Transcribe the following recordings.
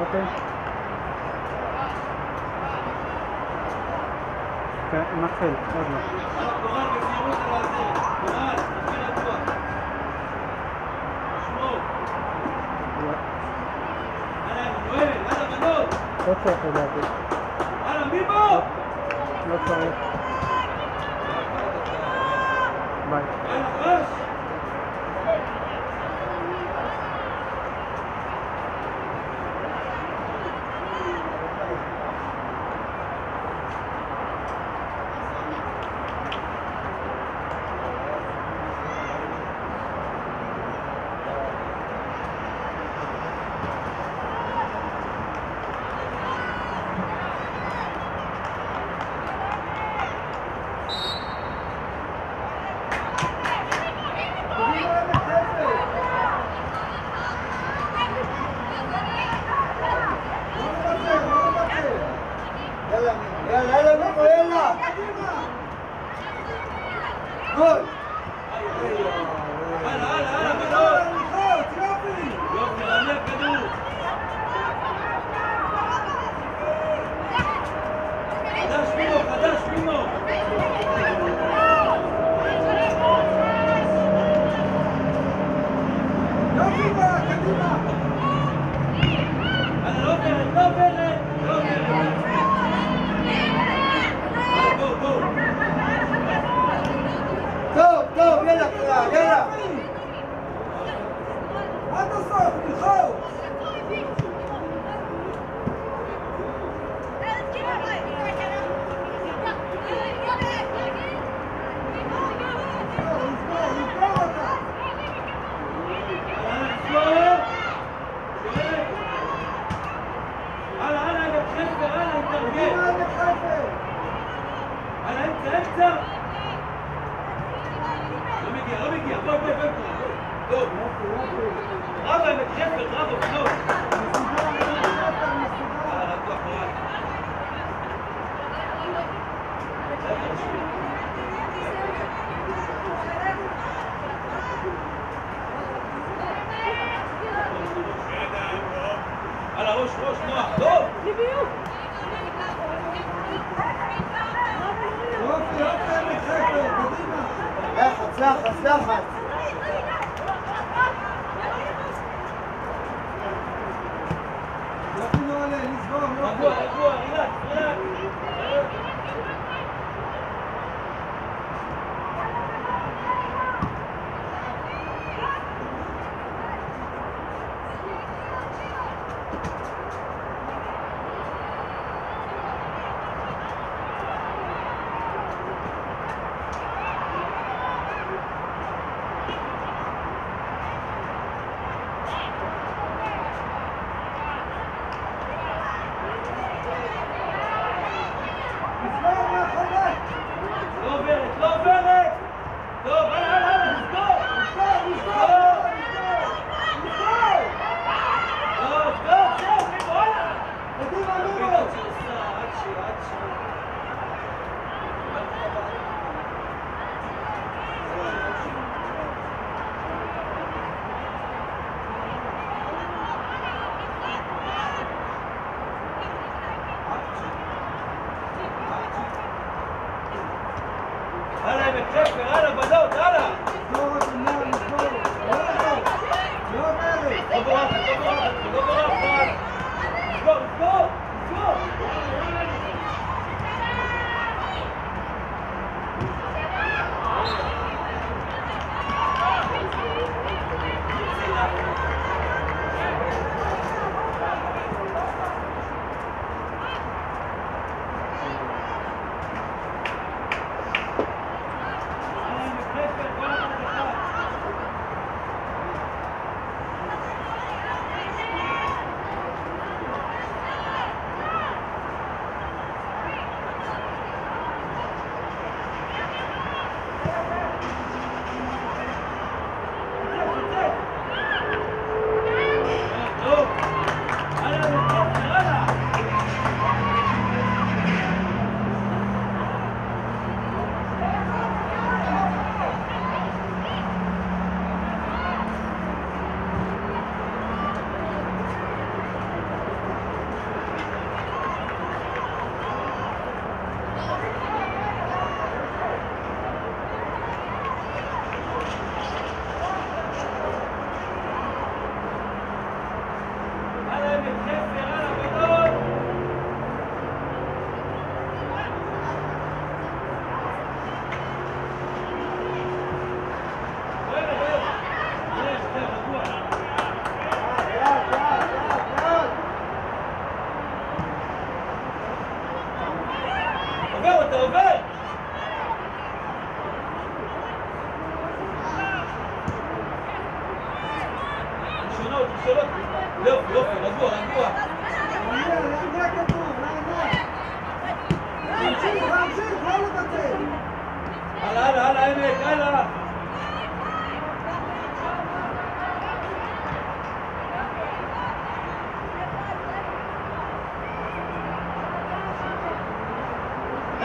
Okay. Marcel, Ocho, Ocho,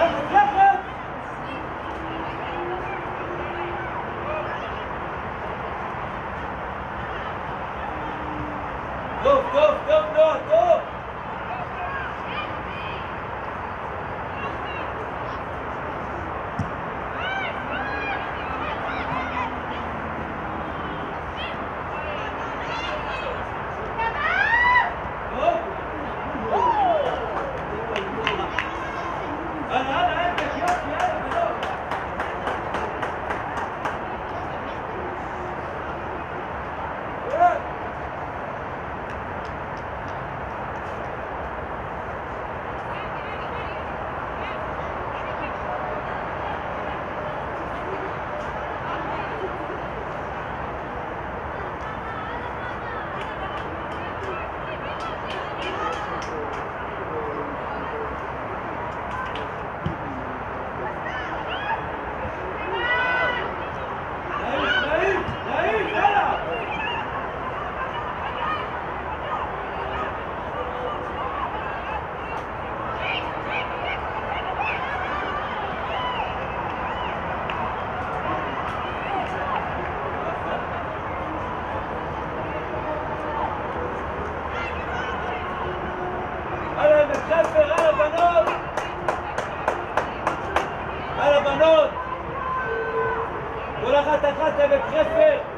Yeah. כל אחת אחת עמק חפר!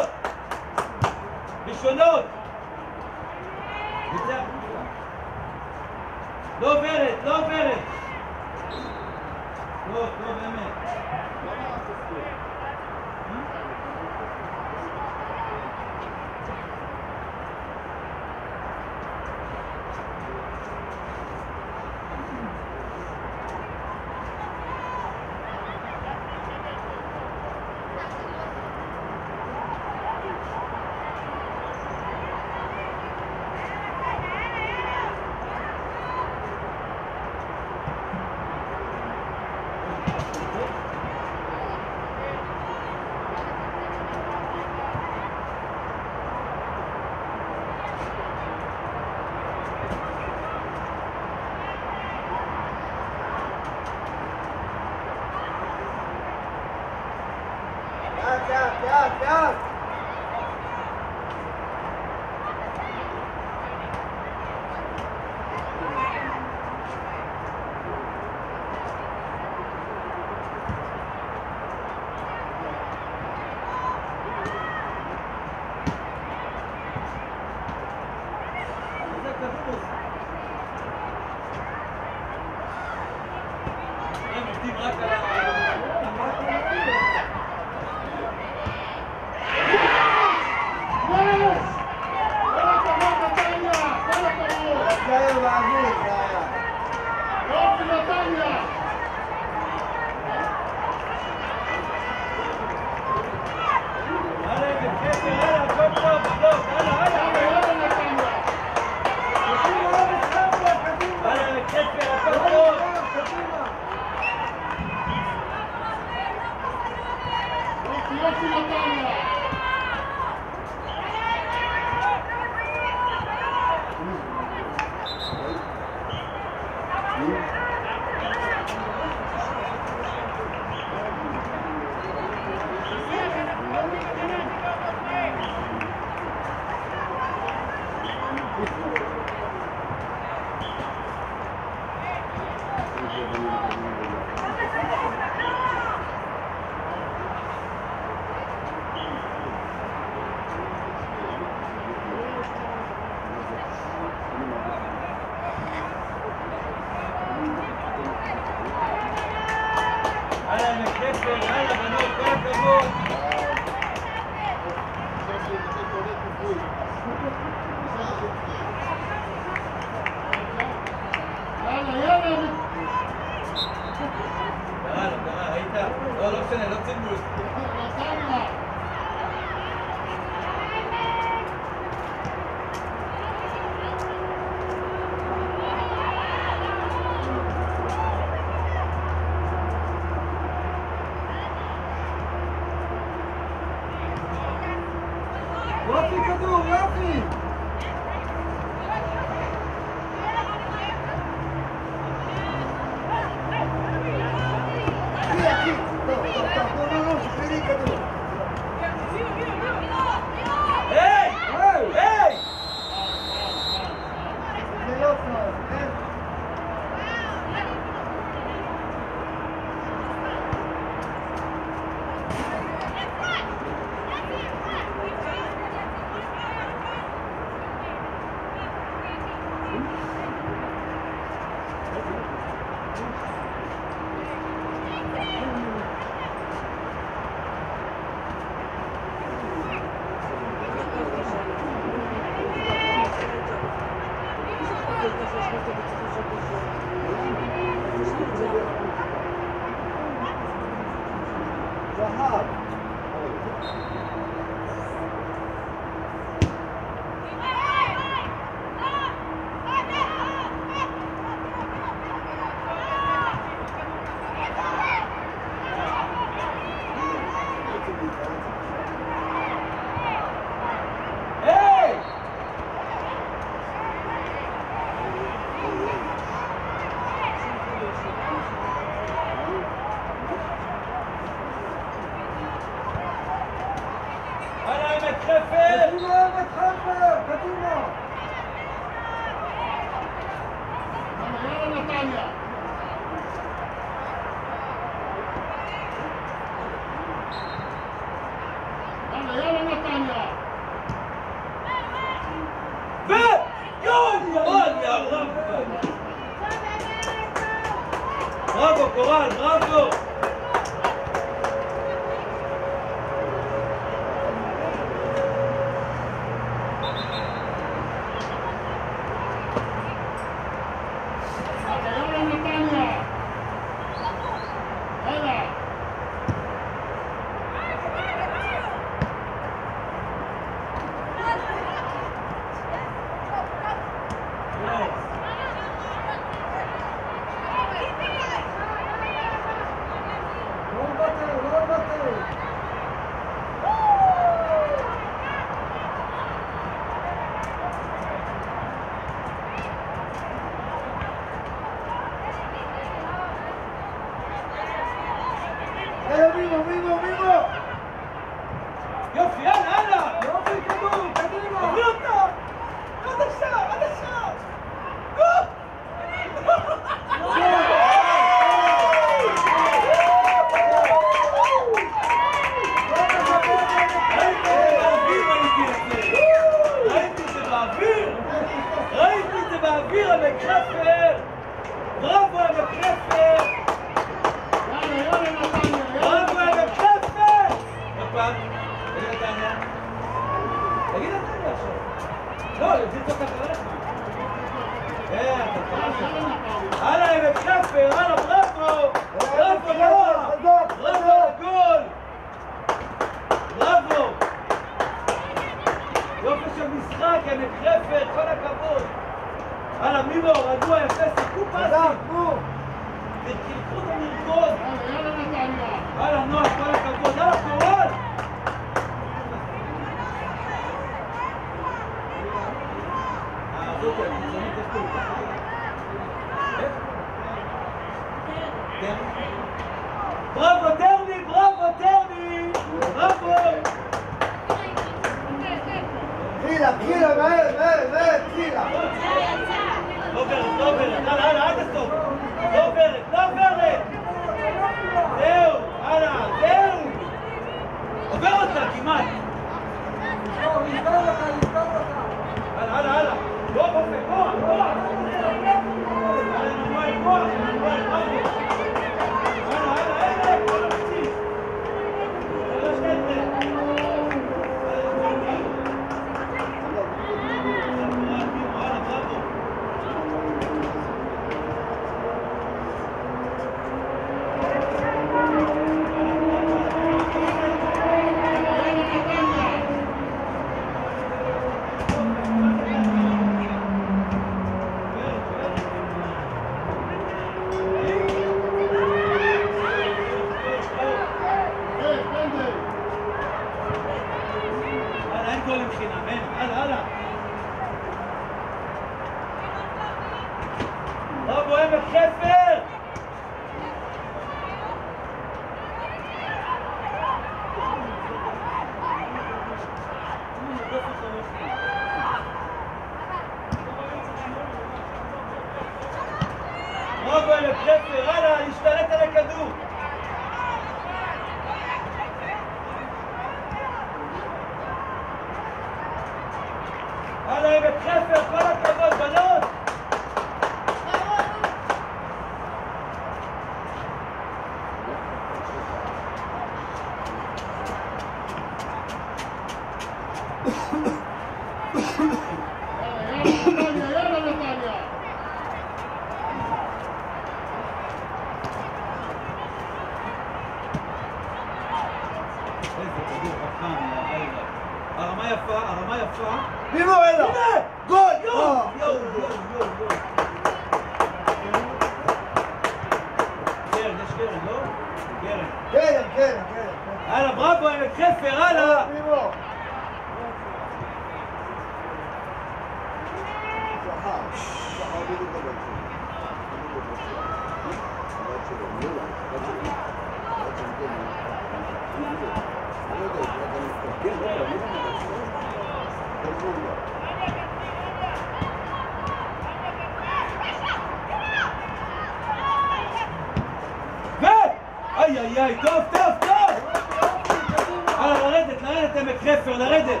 חפר, לרדת.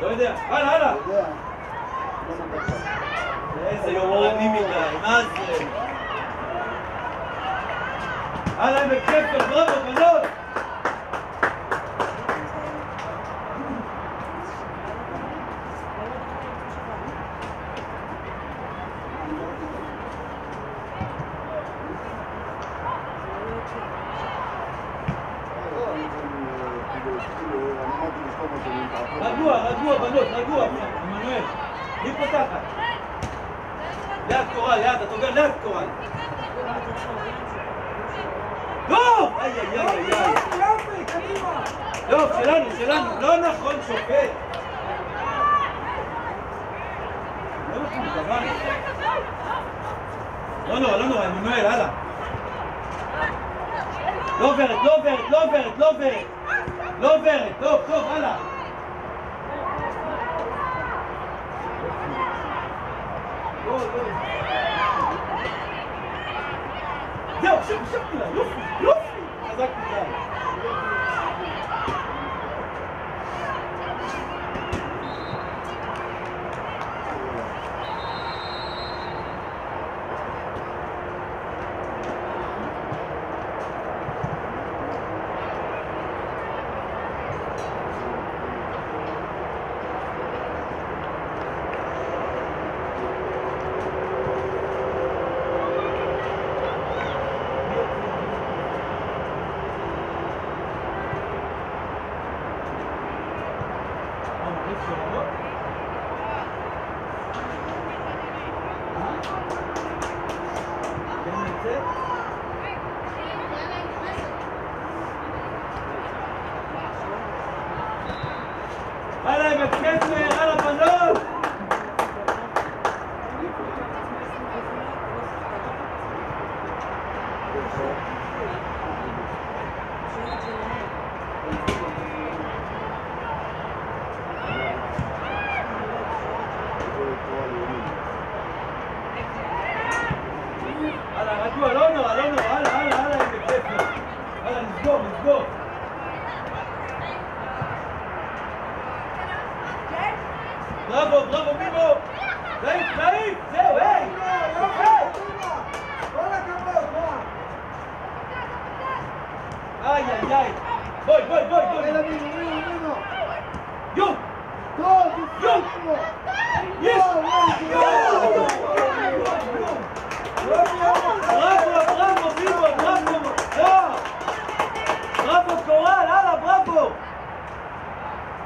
לא יודע, הלאה, הלאה. איזה יומרני מדי, מה זה? הלאה, בכיף, בראבו, בנות!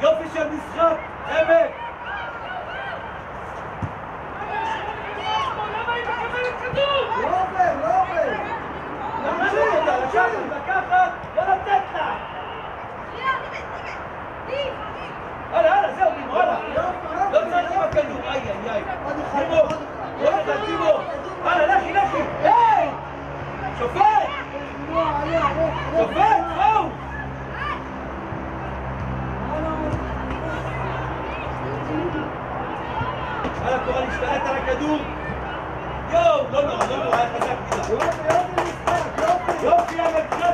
Yapış Misrat. Evet. رافع رافع نمشي نمشي مكافأة ولا بتطلع هلا هلا زاوية ورا لو تسجل مكان جمعية جاي جيبه ولا تجيبه هلا لخي لخي هاي شوفان شوفان فوق דורון השתלט על הכדור. יואו, לא נורא, לא נורא, היה חזק מדי. יופי, יופי, יופי. יופי, המגנט.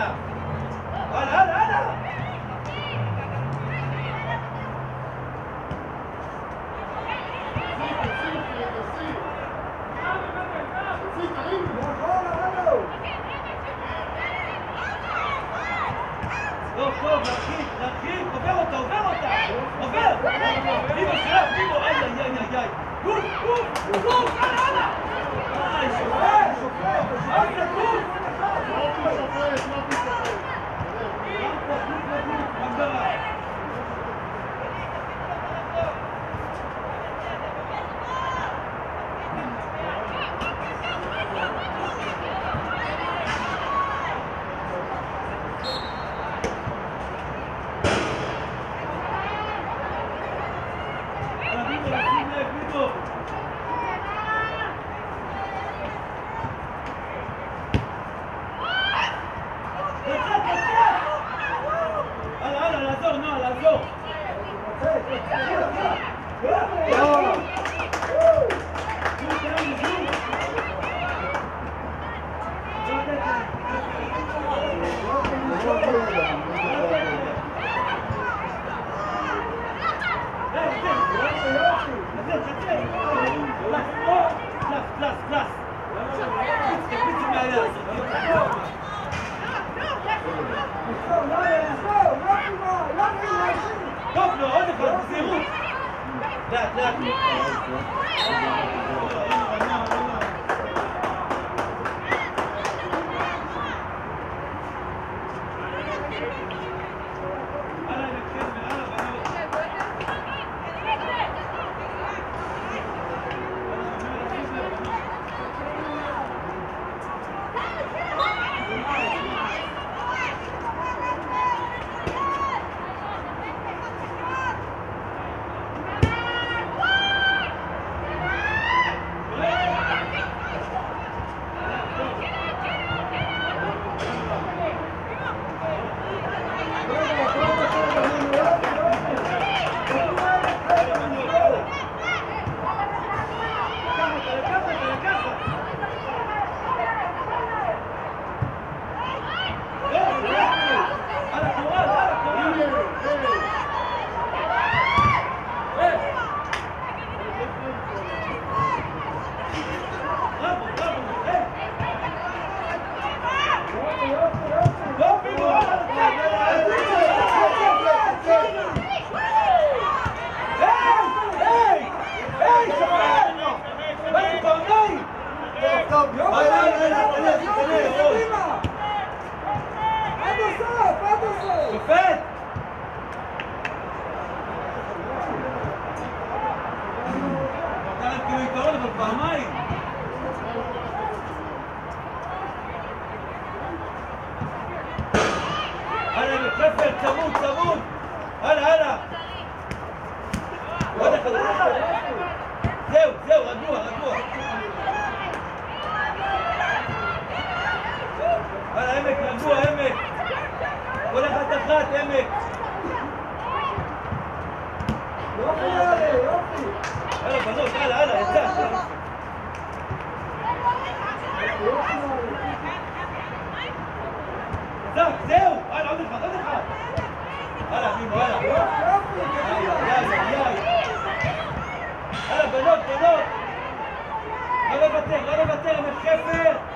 ¡Ala! ¡Ala, ala, ala! Não, não. فهماي؟ هلا بتلفت تموت تموت. هلا هلا. ودخل زاو زاو غدوها غدوها هلا أمك غدوها أمك. ولا حتى خات أمك. לא לוותר, לא לוותר, עמק חפר!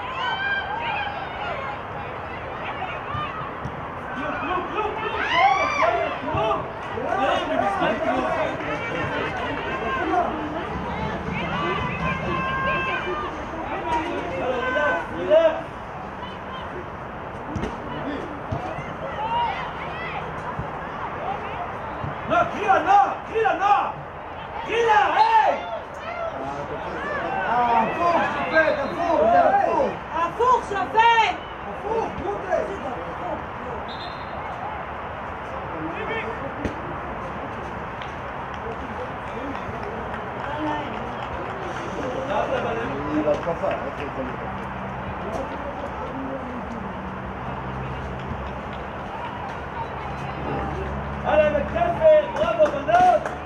kafa. Allez, avec café, bravo, bonheur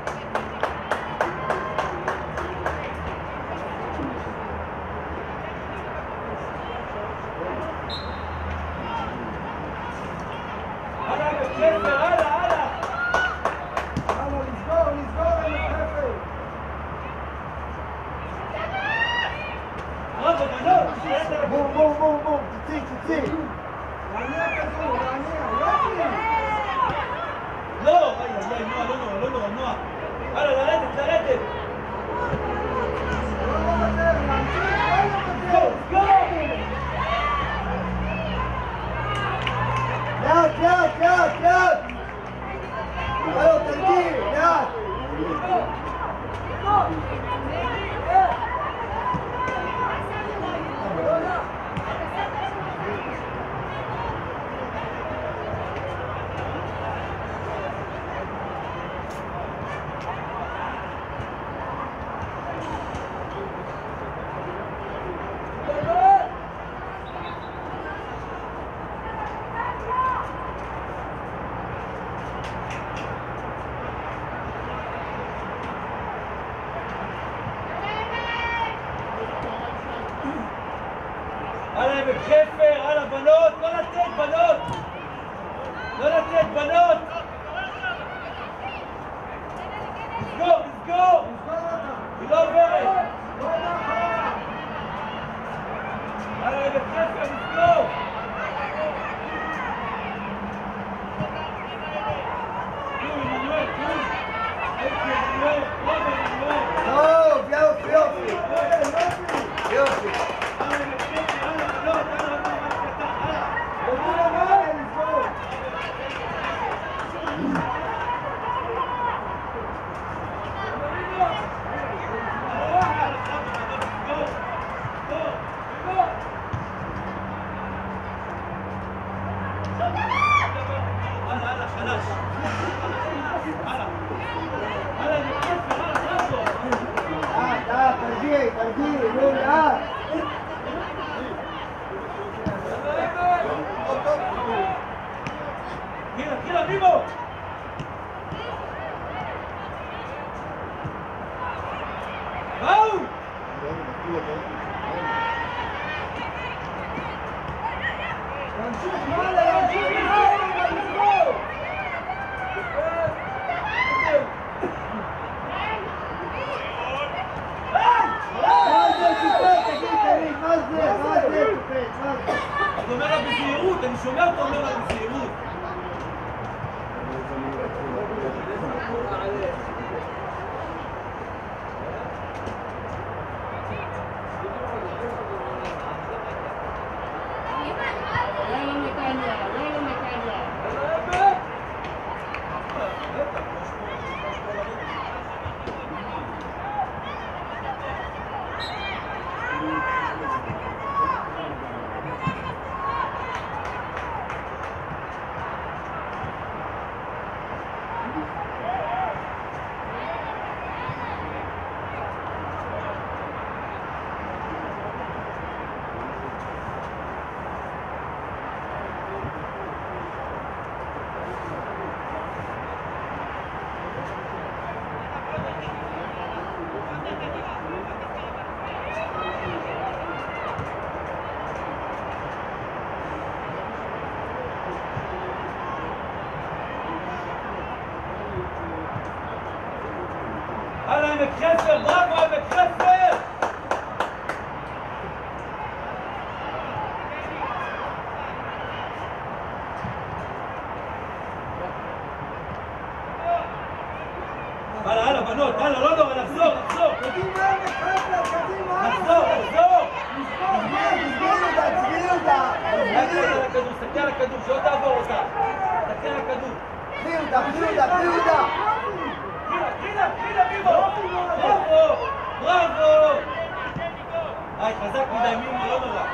vai fazer com o mil milhões lá.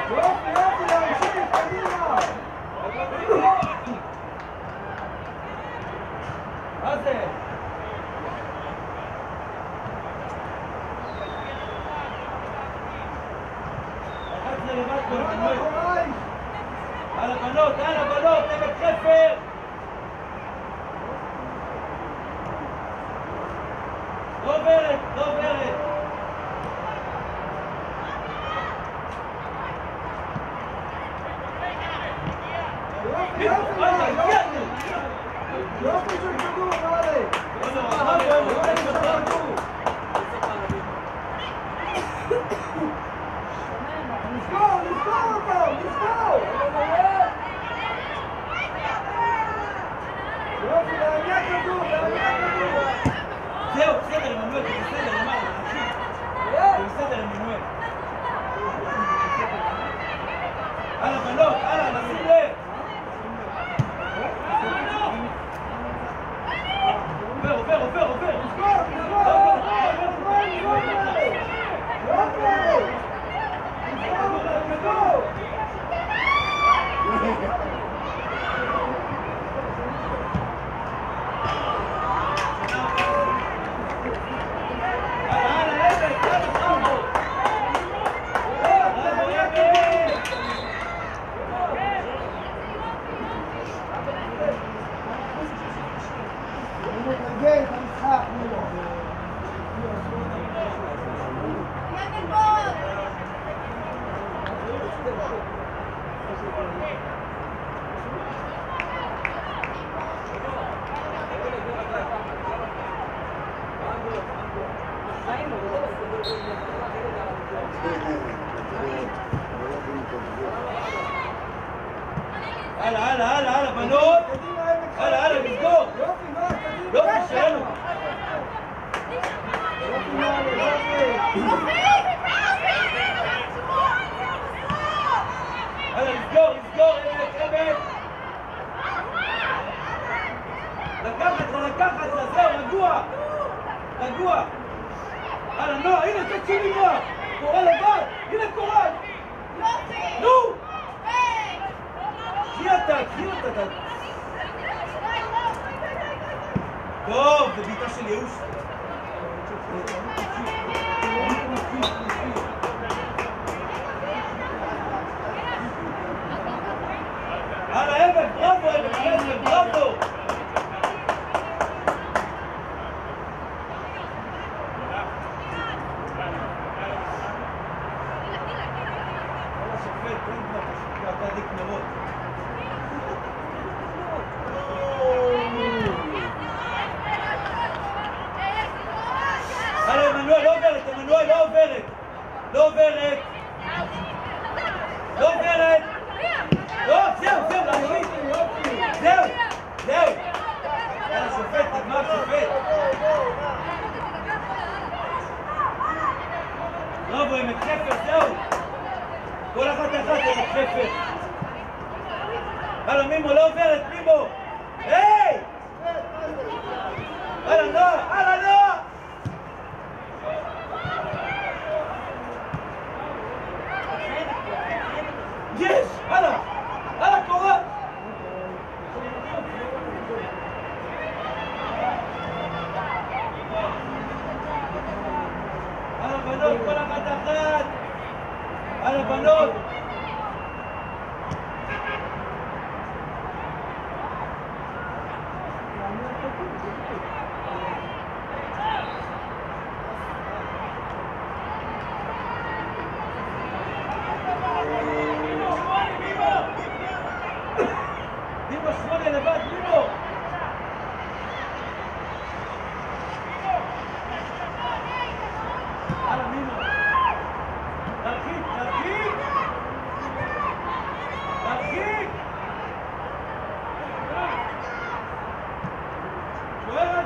Fazer!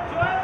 Joel!